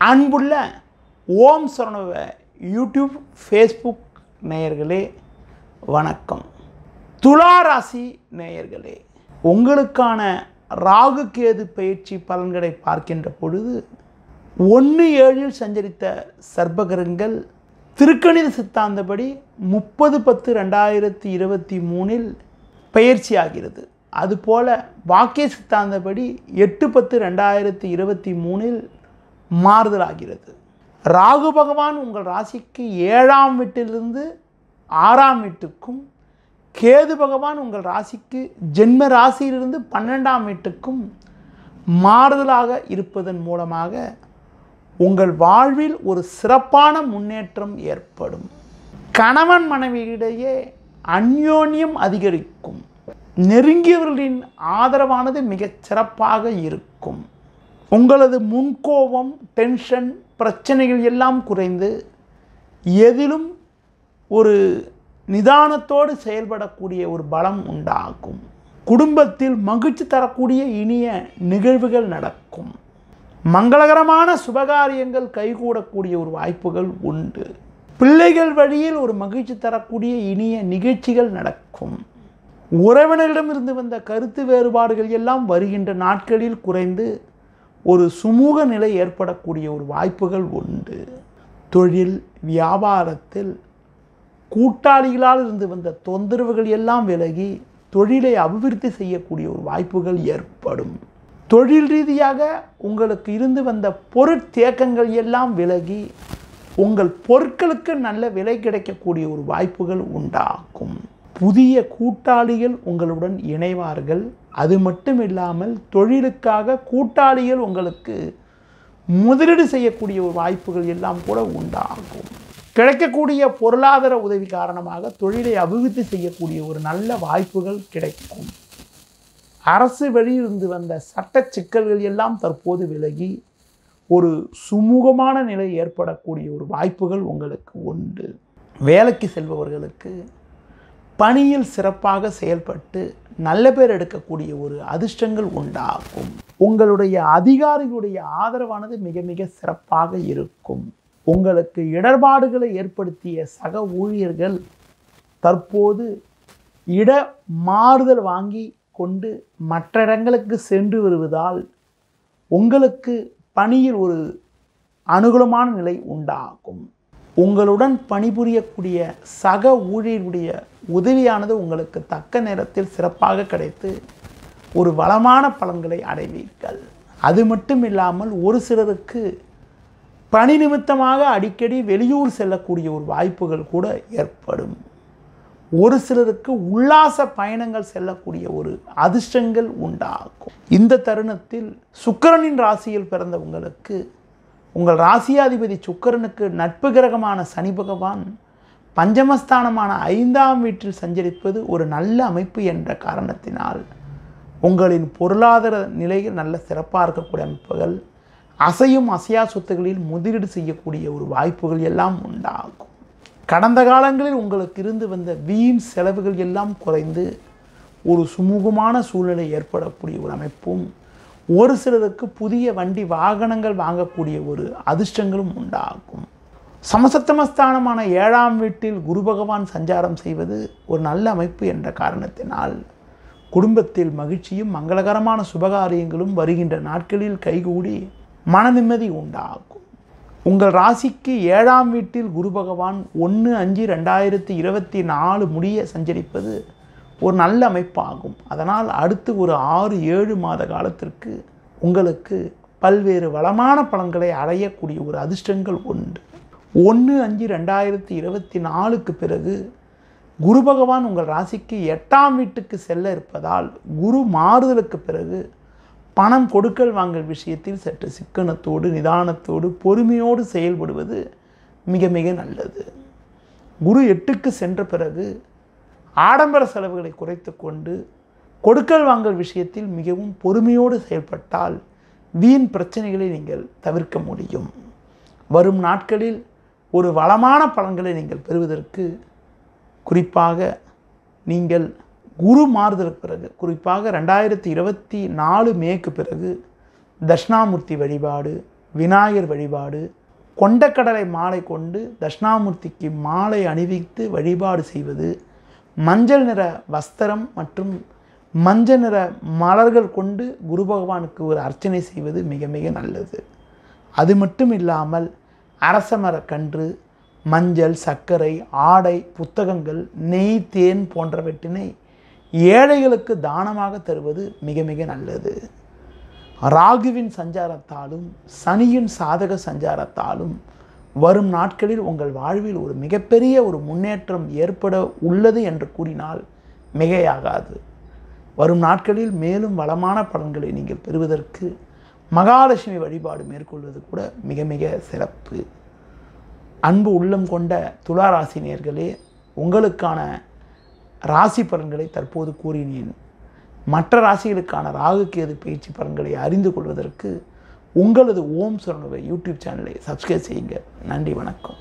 அன்புள்ள ஓம் சரணவ YouTube Facebook நேயர்களே வணக்கம். துலா ராசி நேயர்களே உங்களுக்கான ராகு கேது பயிற்சி பலன்களை பார்க்கின்ற பொழுது ஒன்று ஏழில் சஞ்சரித்த சர்பகரங்கள் திருக்கணித சித்தாந்தபடி முப்பது பத்து ரெண்டாயிரத்தி இருபத்தி மூணில் பயிற்சியாகிறது அதுபோல் வாக்கிய சித்தாந்தபடி எட்டு பத்து ரெண்டாயிரத்தி இருபத்தி மூணில் மாறுதலாகிறது. ராகு பகவான் உங்கள் ராசிக்கு ஏழாம் வீட்டிலிருந்து ஆறாம் வீட்டுக்கும் கேது பகவான் உங்கள் ராசிக்கு ஜென்ம ராசியிலிருந்து பன்னெண்டாம் வீட்டுக்கும் மாறுதலாக இருப்பதன் மூலமாக உங்கள் வாழ்வில் ஒரு சிறப்பான முன்னேற்றம் ஏற்படும். கணவன் மனைவியிடையே அந்யோன்யம் அதிகரிக்கும். நெருங்கியவர்களின் ஆதரவானது மிகச் சிறப்பாக இருக்கும். உங்களது முன்கோபம் டென்ஷன் பிரச்சனைகள் எல்லாம் குறைந்து எதிலும் ஒரு நிதானத்தோடு செயல்படக்கூடிய ஒரு பலம் உண்டாகும். குடும்பத்தில் மகிழ்ச்சி தரக்கூடிய இனிய நிகழ்வுகள் நடக்கும். மங்களகரமான சுபகாரியங்கள் கைகூடக்கூடிய ஒரு வாய்ப்புகள் உண்டு. பிள்ளைகள் வழியில் ஒரு மகிழ்ச்சி தரக்கூடிய இனிய நிகழ்ச்சிகள் நடக்கும். உறவினரிடமிருந்து வந்த கருத்து வேறுபாடுகள் எல்லாம் வருகின்ற நாட்களில் குறைந்து ஒரு சுமூக நிலை ஏற்படக்கூடிய ஒரு வாய்ப்புகள் உண்டு. தொழில் வியாபாரத்தில் கூட்டாளிகளால் இருந்து வந்த தொந்தரவுகள் எல்லாம் விலகி தொழிலை அபிவிருத்தி செய்யக்கூடிய ஒரு வாய்ப்புகள் ஏற்படும். தொழில் ரீதியாக உங்களுக்கு இருந்து வந்த பொருட்தேக்கங்கள் எல்லாம் விலகி உங்கள் பொருட்களுக்கு நல்ல விலை கிடைக்கக்கூடிய ஒரு வாய்ப்புகள் உண்டாகும். புதிய கூட்டாளிகள் உங்களுடன் இணைவார்கள். அது மட்டும் இல்லாமல் தொழிலுக்காக கூட்டாளிகள் உங்களுக்கு முதலீடு செய்யக்கூடிய ஒரு வாய்ப்புகள் எல்லாம் கூட உண்டாகும். கிடைக்கக்கூடிய பொருளாதார உதவி காரணமாக தொழிலை அபிவிருத்தி செய்யக்கூடிய ஒரு நல்ல வாய்ப்புகள் கிடைக்கும். அரசு வெளியிருந்து வந்த சட்ட சிக்கல்கள் எல்லாம் தற்போது விலகி ஒரு சுமூகமான நிலை ஏற்படக்கூடிய ஒரு வாய்ப்புகள் உங்களுக்கு உண்டு. வேலைக்கு செல்பவர்களுக்கு பணியில் சிறப்பாக செயல்பட்டு நல்ல பேர் எடுக்கக்கூடிய ஒரு அதிர்ஷ்டங்கள் உண்டாகும். உங்களுடைய அதிகாரிகளுடைய ஆதரவானது மிக மிக சிறப்பாக இருக்கும். உங்களுக்கு இடர்பாடுகளை ஏற்படுத்திய சக ஊழியர்கள் தற்போது இட மாறுதல் வாங்கி கொண்டு மற்ற இடங்களுக்கு சென்று வருவதால் உங்களுக்கு பணியில் ஒரு அனுகூலமான நிலை உண்டாகும். உங்களுடன் பணிபுரியக்கூடிய சக ஊழியருடைய உதவியானது உங்களுக்கு தக்க நேரத்தில் சிறப்பாக கிடைத்து ஒரு வளமான பலன்களை அடைவீர்கள். அது மட்டும் இல்லாமல் ஒரு சிலருக்கு பணி நிமித்தமாக அடிக்கடி வெளியூர் செல்லக்கூடிய ஒரு வாய்ப்புகள் கூட ஏற்படும். ஒரு சிலருக்கு உல்லாச பயணங்கள் செல்லக்கூடிய ஒரு அதிர்ஷ்டங்கள் உண்டாகும். இந்த தருணத்தில் சுக்கிரனின் ராசியில் பிறந்தவங்களுக்கு உங்கள் ராசியாதிபதி சுக்கரனுக்கு நட்பு கிரகமான சனி பகவான் பஞ்சமஸ்தானமான ஐந்தாம் வீட்டில் சஞ்சரிப்பது ஒரு நல்ல அமைப்பு என்ற காரணத்தினால் உங்களின் பொருளாதார நிலையில் நல்ல சிறப்பாக இருக்கக்கூடிய அமைப்புகள் அசையும் அசையா சொத்துகளில் முதலீடு செய்யக்கூடிய ஒரு வாய்ப்புகள் எல்லாம் உண்டாகும். கடந்த காலங்களில் உங்களுக்கு இருந்து வந்த வீண் செலவுகள் எல்லாம் குறைந்து ஒரு சுமூகமான சூழ்நிலை ஏற்படக்கூடிய ஒரு அமைப்பும் ஒரு சிலருக்கு புதிய வண்டி வாகனங்கள் வாங்கக்கூடிய ஒரு அதிர்ஷ்டங்களும் உண்டாகும். சமசத்தமஸ்தானமான ஏழாம் வீட்டில் குரு பகவான் சஞ்சாரம் செய்வது ஒரு நல்ல அமைப்பு என்ற காரணத்தினால் குடும்பத்தில் மகிழ்ச்சியும் மங்களகரமான சுபகாரியங்களும் வருகின்ற நாட்களில் கைகூடி மன நிம்மதி உண்டாகும். உங்கள் ராசிக்கு ஏழாம் வீட்டில் குரு பகவான் ஒன்று அஞ்சு ரெண்டாயிரத்தி இருபத்தி நாலு முடிய சஞ்சரிப்பது ஒரு நல்ல அமைப்பாகும். அதனால் அடுத்து ஒரு ஆறு ஏழு மாத காலத்திற்கு உங்களுக்கு பல்வேறு வளமான பலன்களை அடையக்கூடிய ஒரு அதிர்ஷ்டங்கள் உண்டு. ஒன்று அஞ்சு ரெண்டாயிரத்தி இருபத்தி நாலுக்கு பிறகு குரு பகவான் உங்கள் ராசிக்கு எட்டாம் வீட்டுக்கு செல்ல இருப்பதால் குரு மாறுதலுக்கு பிறகு பணம் கொடுக்கல் வாங்கல் விஷயத்தில் சற்று சிக்கனத்தோடு நிதானத்தோடு பொறுமையோடு செயல்படுவது மிக மிக நல்லது. குரு எட்டுக்கு சென்ற பிறகு ஆடம்பர செலவுகளை குறைத்து கொண்டு கொடுக்கல் வாங்கல் விஷயத்தில் மிகவும் பொறுமையோடு செயல்பட்டால் வீண் பிரச்சனைகளை நீங்கள் தவிர்க்க முடியும். வரும் நாட்களில் ஒரு வளமான பலன்களை நீங்கள் பெறுவதற்கு குறிப்பாக நீங்கள் குரு மாறுதலுக்கு பிறகு குறிப்பாக ரெண்டாயிரத்தி இருபத்தி நாலு மேக்கு பிறகு தட்சிணாமூர்த்தி வழிபாடு விநாயகர் வழிபாடு கொண்டக்கடலை மாலை கொண்டு தட்சிணாமூர்த்திக்கு மாலை அணிவித்து வழிபாடு செய்வது மஞ்சள் நிற வஸ்திரம் மற்றும் மஞ்சள் நிற மலர்கள் கொண்டு குரு பகவானுக்கு ஒரு அர்ச்சனை செய்வது மிக மிக நல்லது. அது மட்டும் இல்லாமல் அரச மரக்கன்று மஞ்சள் சர்க்கரை ஆடை புத்தகங்கள் நெய் தேன் போன்றவற்றினை ஏழைகளுக்கு தானமாக தருவது மிக மிக நல்லது. ராகுவின் சஞ்சாரத்தாலும் சனியின் சாதக சஞ்சாரத்தாலும் வரும் நாட்களில் உங்கள் வாழ்வில் ஒரு மிகப்பெரிய ஒரு முன்னேற்றம் ஏற்பட உள்ளது என்று கூறினால் மிகையாகாது. வரும் நாட்களில் மேலும் வளமான பலன்களை நீங்கள் பெறுவதற்கு மகாலட்சுமி வழிபாடு மேற்கொள்வது கூட மிக மிக சிறப்பு. அன்பு உள்ளம் கொண்ட துலா ராசி நேர்களே உங்களுக்கான ராசி பலன்களை தற்போது கூறினேன். மற்ற ராசிகளுக்கான ராகு கேது பயிற்சி பலன்களை அறிந்து கொள்வதற்கு உங்களது ஓம் சரணுவை யூடியூப் சேனலை சப்ஸ்கிரைப் செய்யுங்க. நன்றி வணக்கம்.